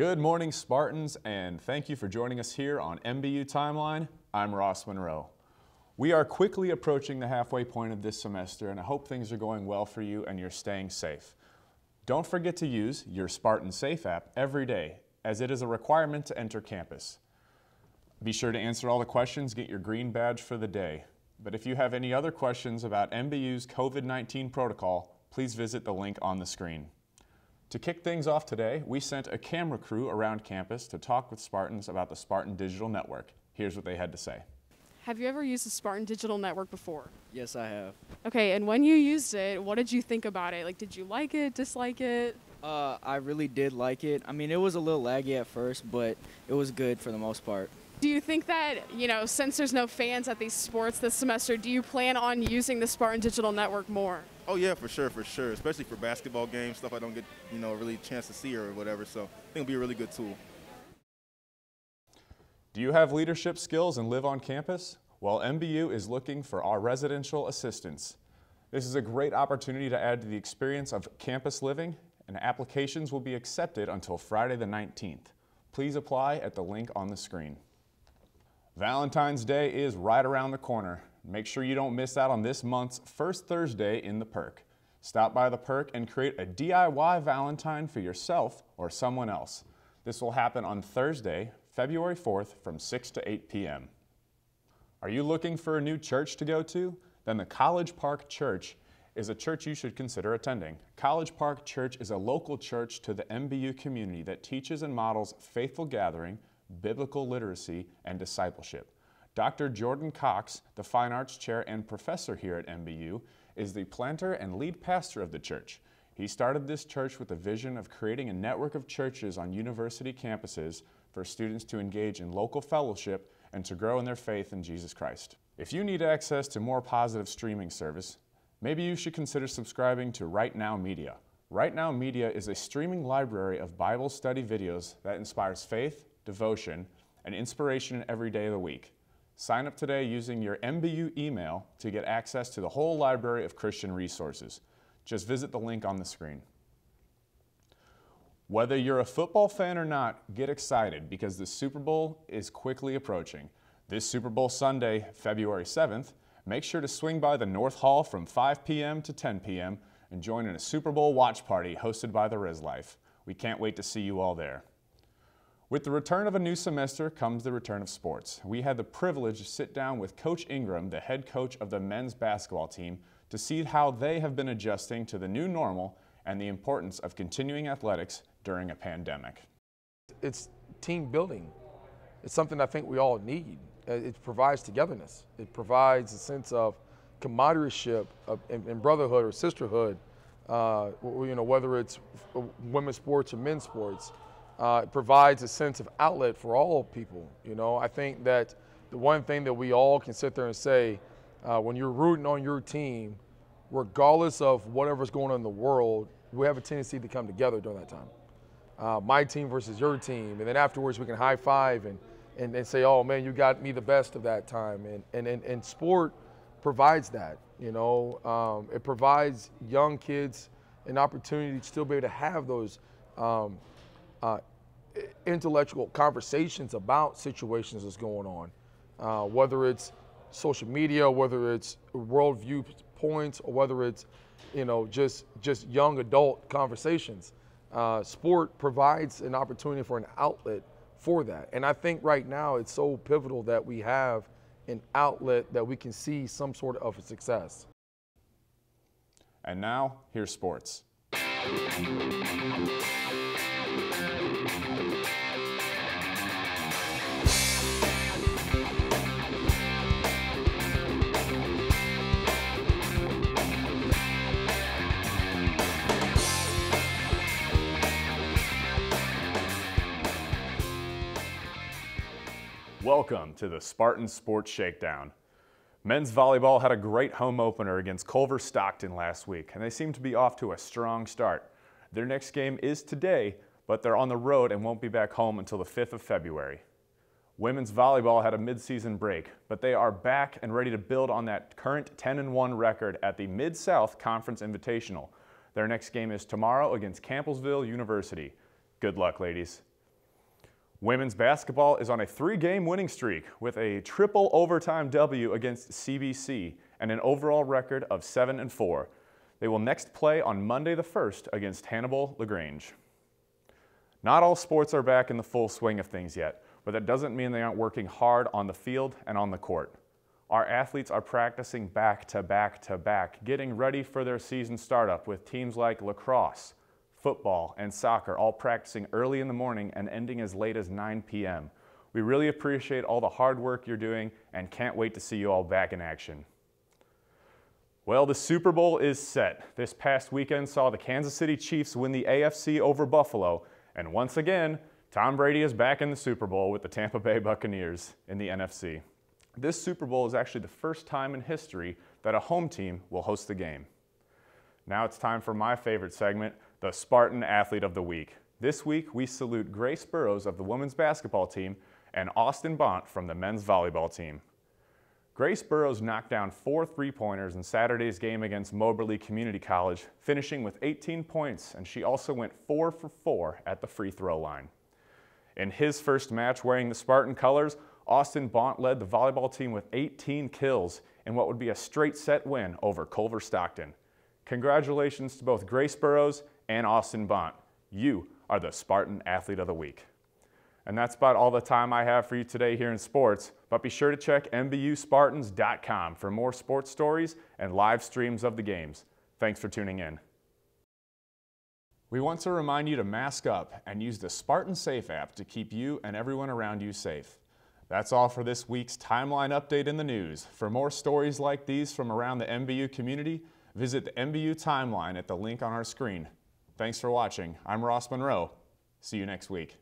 Good morning, Spartans, and thank you for joining us here on MBU Timeline. I'm Ross Munroe. We are quickly approaching the halfway point of this semester, and I hope things are going well for you and you're staying safe. Don't forget to use your Spartan Safe app every day, as it is a requirement to enter campus. Be sure to answer all the questions, get your green badge for the day. But if you have any other questions about MBU's COVID 19 protocol, please visit the link on the screen. To kick things off today, we sent a camera crew around campus to talk with Spartans about the Spartan Digital Network. Here's what they had to say. Have you ever used the Spartan Digital Network before? Yes, I have. Okay, and when you used it, what did you think about it? Like, did you like it, dislike it? Uh, I really did like it. I mean, it was a little laggy at first, but it was good for the most part. Do you think that, you know, since there's no fans at these sports this semester, do you plan on using the Spartan Digital Network more? Oh yeah, for sure, for sure. Especially for basketball games, stuff I don't get, you know, really a chance to see or whatever. So I think it'll be a really good tool. Do you have leadership skills and live on campus? Well, MBU is looking for our residential assistants. This is a great opportunity to add to the experience of campus living, and applications will be accepted until Friday the 19th. Please apply at the link on the screen. Valentine's Day is right around the corner. Make sure you don't miss out on this month's first Thursday in the Perk. Stop by the Perk and create a DIY Valentine for yourself or someone else. This will happen on Thursday, February 4th from 6 to 8 p.m. Are you looking for a new church to go to? Then the College Park Church is a church you should consider attending. College Park Church is a local church to the MBU community that teaches and models faithful gathering, biblical literacy, and discipleship. Dr. Jordan Cox, the Fine Arts Chair and Professor here at MBU, is the planter and lead pastor of the church. He started this church with a vision of creating a network of churches on university campuses for students to engage in local fellowship and to grow in their faith in Jesus Christ. If you need access to more positive streaming service, maybe you should consider subscribing to Right Now Media. Right Now Media is a streaming library of Bible study videos that inspires faith, devotion, and inspiration every day of the week. Sign up today using your MBU email to get access to the whole library of Christian resources. Just visit the link on the screen. Whether you're a football fan or not, get excited because the Super Bowl is quickly approaching. This Super Bowl Sunday, February 7th, make sure to swing by the North Hall from 5 p.m. to 10 p.m. and join in a Super Bowl watch party hosted by the Res Life. We can't wait to see you all there. With the return of a new semester comes the return of sports. We had the privilege to sit down with Coach Ingram, the head coach of the men's basketball team, to see how they have been adjusting to the new normal and the importance of continuing athletics during a pandemic. It's team building. It's something I think we all need. Uh, it provides togetherness. It provides a sense of camaraderie and, brotherhood or sisterhood. Uh, you know, whether it's women's sports or men's sports uh, it provides a sense of outlet for all people. You know, I think that the one thing that we all can sit there and say, uh, when you're rooting on your team, regardless of whatever's going on in the world, we have a tendency to come together during that time. Uh, my team versus your team, and then afterwards we can high five and, and, and say, oh man, you got me the best of that time. And, and, and, and sport provides that, you know. Um, it provides young kids an opportunity to still be able to have those um, uh, intellectual conversations about situations that's going on, uh, whether it's social media, whether it's worldview points, or whether it's you know just just young adult conversations. Uh, sport provides an opportunity for an outlet for that, and I think right now it's so pivotal that we have an outlet that we can see some sort of success. And now, here's sports. Welcome to the Spartan Sports Shakedown. Men's volleyball had a great home opener against Culver Stockton last week, and they seem to be off to a strong start. Their next game is today, but they're on the road and won't be back home until the 5th of February. Women's volleyball had a midseason break, but they are back and ready to build on that current 10-1 record at the Mid-South Conference Invitational. Their next game is tomorrow against Campbellsville University. Good luck, ladies. Women's basketball is on a three-game winning streak with a triple overtime W against CBC and an overall record of 7-4. They will next play on Monday the 1st against Hannibal LaGrange. Not all sports are back in the full swing of things yet, but that doesn't mean they aren't working hard on the field and on the court. Our athletes are practicing back to back to back, getting ready for their season startup with teams like lacrosse, football, and soccer all practicing early in the morning and ending as late as 9 p.m. We really appreciate all the hard work you're doing and can't wait to see you all back in action. Well, the Super Bowl is set. This past weekend saw the Kansas City Chiefs win the AFC over Buffalo, and once again, Tom Brady is back in the Super Bowl with the Tampa Bay Buccaneers in the NFC. This Super Bowl is actually the first time in history that a home team will host the game. Now it's time for my favorite segment, the Spartan Athlete of the Week. This week, we salute Grace Burrows of the women's basketball team and Austin Bont from the men's volleyball team. Grace Burrows knocked down four three-pointers in Saturday's game against Moberly Community College, finishing with 18 points, and she also went four for four at the free throw line. In his first match wearing the Spartan colors, Austin Bont led the volleyball team with 18 kills in what would be a straight set win over Culver Stockton. Congratulations to both Grace Burrows and Austin Bont. You are the Spartan Athlete of the Week. And that's about all the time I have for you today here in sports, but be sure to check MBUSpartans.com for more sports stories and live streams of the games. Thanks for tuning in. We want to remind you to mask up and use the Spartan Safe app to keep you and everyone around you safe. That's all for this week's Timeline Update in the News. For more stories like these from around the MBU community, visit the MBU Timeline at the link on our screen. Thanks for watching. I'm Ross Munroe. See you next week.